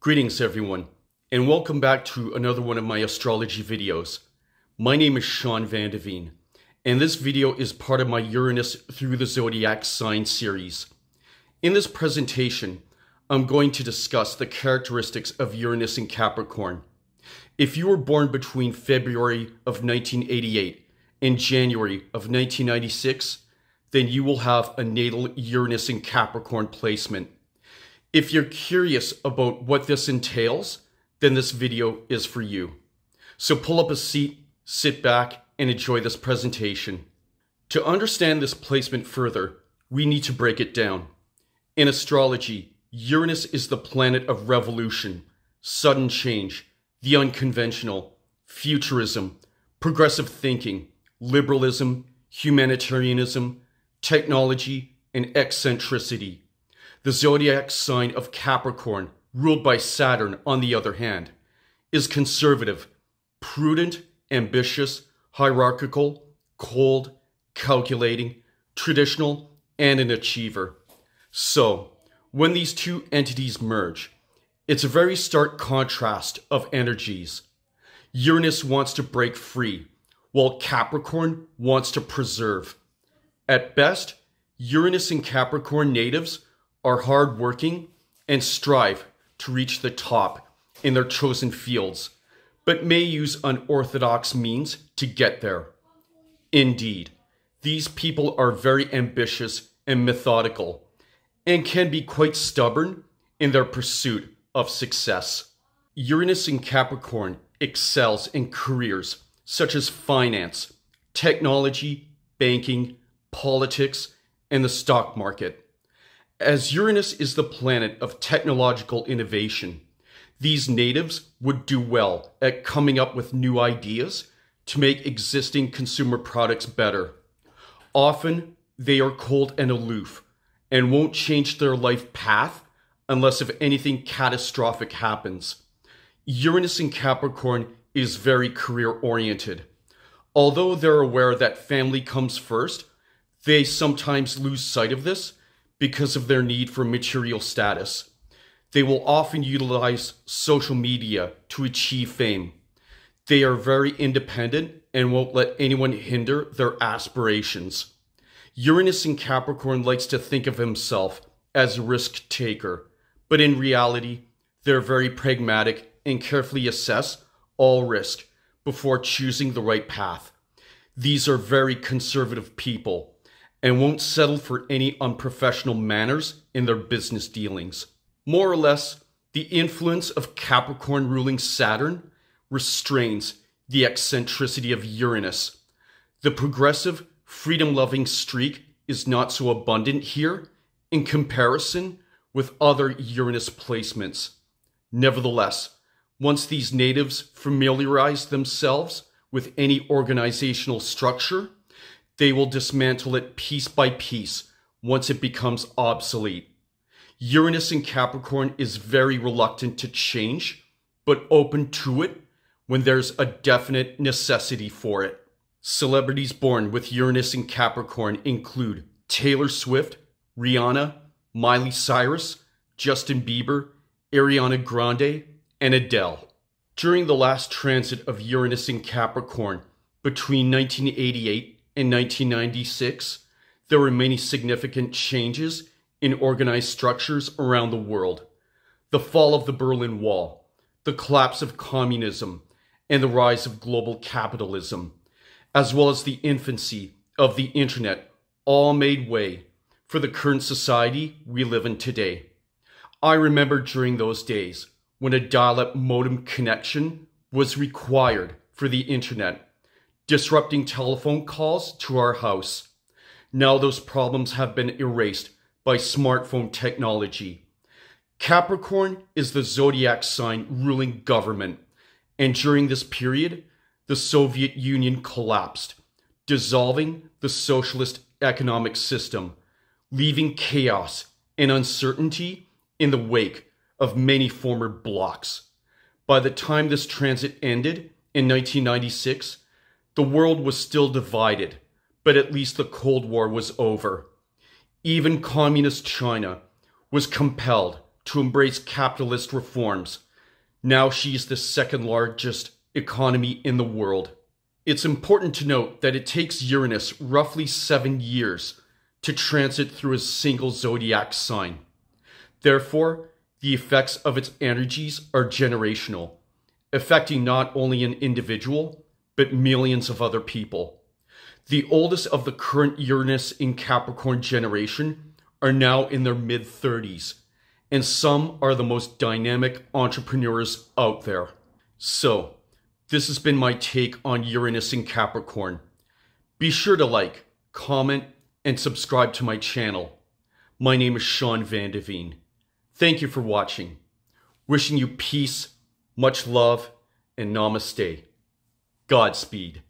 Greetings everyone, and welcome back to another one of my astrology videos. My name is Shawn Vandevenne, and this video is part of my Uranus through the Zodiac sign series. In this presentation, I'm going to discuss the characteristics of Uranus in Capricorn. If you were born between February of 1988 and January of 1996, then you will have a natal Uranus in Capricorn placement. If you're curious about what this entails, then this video is for you. So pull up a seat, sit back, and enjoy this presentation. To understand this placement further, we need to break it down. In astrology, Uranus is the planet of revolution, sudden change, the unconventional, futurism, progressive thinking, liberalism, humanitarianism, technology, and eccentricity. The zodiac sign of Capricorn, ruled by Saturn, on the other hand, is conservative, prudent, ambitious, hierarchical, cold, calculating, traditional, and an achiever. So, when these two entities merge, it's a very stark contrast of energies. Uranus wants to break free, while Capricorn wants to preserve. At best, Uranus and Capricorn natives are hardworking and strive to reach the top in their chosen fields, but may use unorthodox means to get there. Indeed, these people are very ambitious and methodical, and can be quite stubborn in their pursuit of success. Uranus in Capricorn excels in careers such as finance, technology, banking, politics, and the stock market. As Uranus is the planet of technological innovation, these natives would do well at coming up with new ideas to make existing consumer products better. Often, they are cold and aloof and won't change their life path unless if anything catastrophic happens. Uranus in Capricorn is very career oriented. Although they're aware that family comes first, they sometimes lose sight of this because of their need for material status. They will often utilize social media to achieve fame. They are very independent and won't let anyone hinder their aspirations. Uranus in Capricorn likes to think of himself as a risk taker, but in reality, they're very pragmatic and carefully assess all risk before choosing the right path. These are very conservative people and won't settle for any unprofessional manners in their business dealings. More or less, the influence of Capricorn ruling Saturn restrains the eccentricity of Uranus. The progressive, freedom loving streak is not so abundant here in comparison with other Uranus placements. Nevertheless, once these natives familiarize themselves with any organizational structure, they will dismantle it piece by piece once it becomes obsolete. Uranus in Capricorn is very reluctant to change, but open to it when there's a definite necessity for it. Celebrities born with Uranus in Capricorn include Taylor Swift, Rihanna, Miley Cyrus, Justin Bieber, Ariana Grande, and Adele. During the last transit of Uranus in Capricorn between 1988 in 1996, there were many significant changes in organized structures around the world. The fall of the Berlin Wall, the collapse of communism, and the rise of global capitalism, as well as the infancy of the internet, all made way for the current society we live in today. I remember during those days when a dial up modem connection was required for the internet disrupting telephone calls to our house. Now those problems have been erased by smartphone technology. Capricorn is the zodiac sign ruling government, and during this period, the Soviet Union collapsed, dissolving the socialist economic system, leaving chaos and uncertainty in the wake of many former blocs. By the time this transit ended in 1996, the world was still divided, but at least the Cold War was over. Even communist China was compelled to embrace capitalist reforms. Now she's the second largest economy in the world. It's important to note that it takes Uranus roughly seven years to transit through a single zodiac sign. Therefore, the effects of its energies are generational, affecting not only an individual, but millions of other people. The oldest of the current Uranus in Capricorn generation are now in their mid 30s, and some are the most dynamic entrepreneurs out there. So, this has been my take on Uranus in Capricorn. Be sure to like, comment, and subscribe to my channel. My name is Shawn Vandevenne. Thank you for watching. Wishing you peace, much love, and namaste. Godspeed.